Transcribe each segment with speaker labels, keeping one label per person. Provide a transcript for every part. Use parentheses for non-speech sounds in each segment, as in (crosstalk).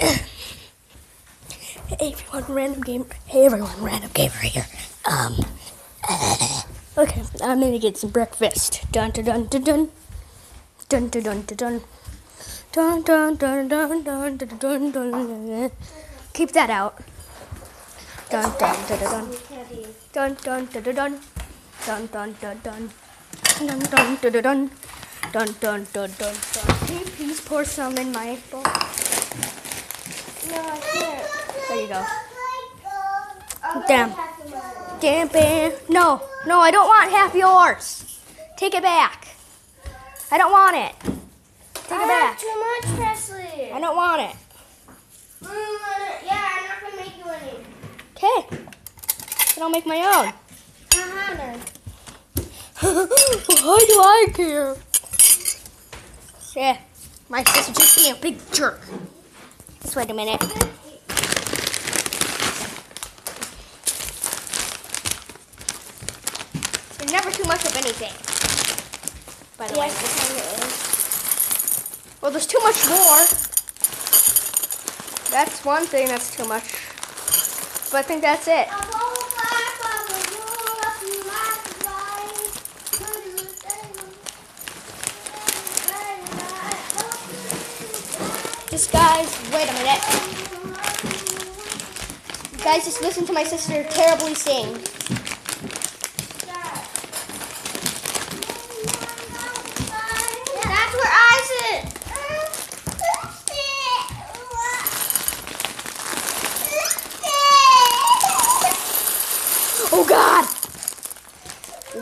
Speaker 1: hey everyone, random gamer. Hey everyone, random gamer here. Um. okay, I'm gonna get some breakfast. Dun dun dun dun dun. Dun dun dun dun dun. Dun dun dun dun dun dun dun dun. Keep that out. Dun dun dun dun dun. Dun dun dun dun. Dun dun dun dun. Dun dun dun dun. Dun dun dun dun dun. Can you please pour some in my bowl? You go. Damn.
Speaker 2: get half of mine.
Speaker 1: Damn it. No, no, I don't want half yours. Take it back. I don't want it. Take
Speaker 2: I
Speaker 1: it
Speaker 2: have
Speaker 1: back.
Speaker 2: too much, Presley.
Speaker 1: I don't want it.
Speaker 2: Mm, yeah, I'm not gonna make you any.
Speaker 1: Okay. Then I'll make my own.
Speaker 2: Then.
Speaker 1: Why do I care? Yeah, my sister just being a big jerk. Just wait a minute. There's never too much of anything. By the
Speaker 2: Yes,
Speaker 1: way.
Speaker 2: it kind of is.
Speaker 1: Well, there's too much more. That's one thing that's too much. But I think that's it. Just guys, wait a minute. You Guys, just listen to my sister terribly sing.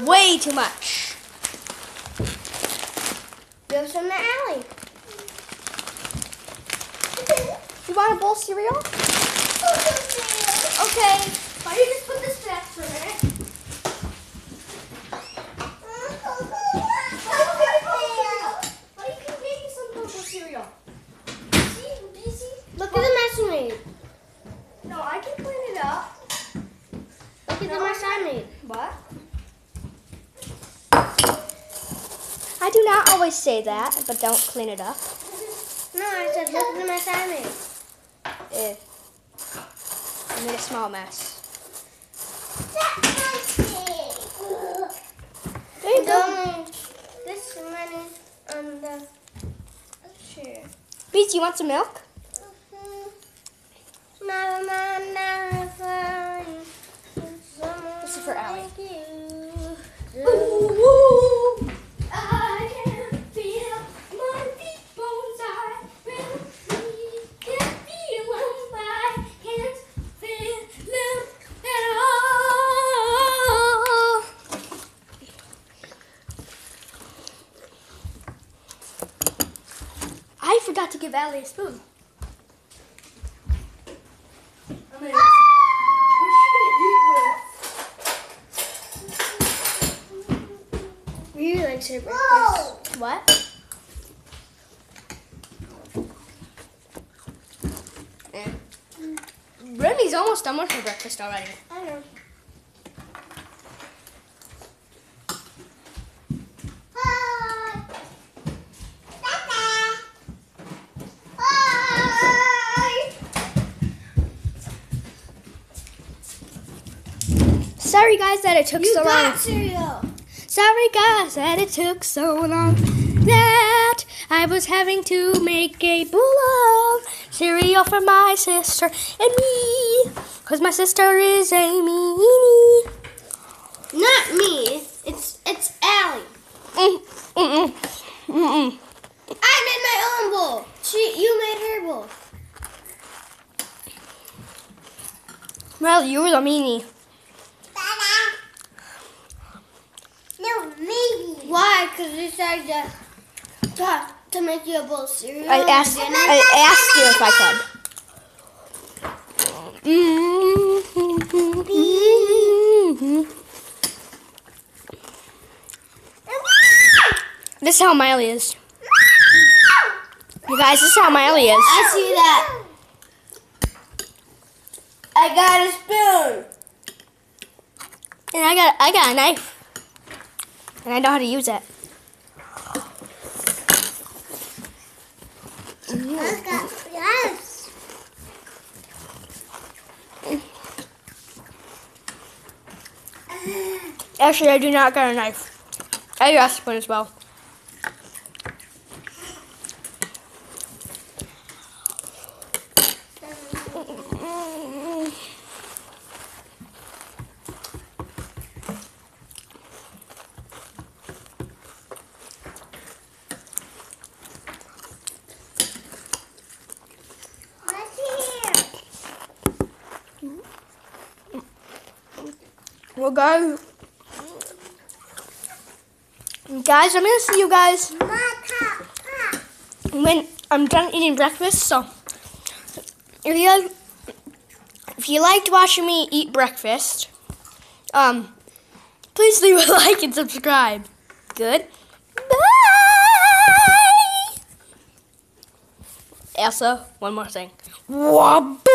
Speaker 1: Way too much.
Speaker 2: Go from the alley.
Speaker 1: You want a bowl of cereal? Okay. Why don't you just put this back for a minute? Why do you keep making some bowl of cereal?
Speaker 2: Look at the mess you made.
Speaker 1: No, I can clean it up.
Speaker 2: Look at the mess I made.
Speaker 1: What? I always say that, but don't clean it up.
Speaker 2: No, I said look at the mess I made.
Speaker 1: Eh. I made a small mess. There you go.
Speaker 2: this many on the chair.
Speaker 1: Beats, you want some milk?
Speaker 2: Mind,
Speaker 1: This is for Allie. Forgot to give Allie a spoon. I'm gonna- What's eat with?
Speaker 2: Really likes her breakfast.
Speaker 1: Whoa! What? Eh. Remy's almost done with her breakfast already.
Speaker 2: I know.
Speaker 1: Sorry guys that it took
Speaker 2: You
Speaker 1: so long.
Speaker 2: cereal.
Speaker 1: Sorry guys that it took so long that I was having to make a bowl of cereal for my sister and me. Cause my sister is a meanie.
Speaker 2: Not me. It's it's Allie.
Speaker 1: Mm, mm, mm, mm, mm.
Speaker 2: I made my own bowl. She, you made her bowl.
Speaker 1: Well, you were the meanie.
Speaker 2: No, maybe. Why? Because you said to, to, to make you a bowl of cereal.
Speaker 1: I asked, I asked you if I could. This is how Miley is. You guys, this is how Miley is.
Speaker 2: I see that. I got a spoon.
Speaker 1: And I got I got a knife. And I know how to use it.
Speaker 2: Yes.
Speaker 1: Actually, I do not got a knife. I got a spoon as well. Well, go. guys, I'm gonna see you guys when I'm done eating breakfast. So, if you if you liked watching me eat breakfast, um, please leave a (laughs) like and subscribe. Good. Bye. Elsa, one more thing. Waboo!